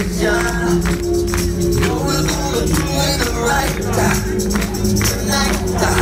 direction. Know we're gonna do it right tonight.